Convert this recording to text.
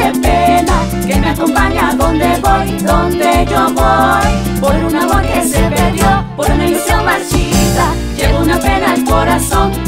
una dulce pena que me acompaña donde voy, donde yo voy. Por un amor que se perdió, por una ilusión marchita, llevo una pena al corazón.